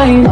my,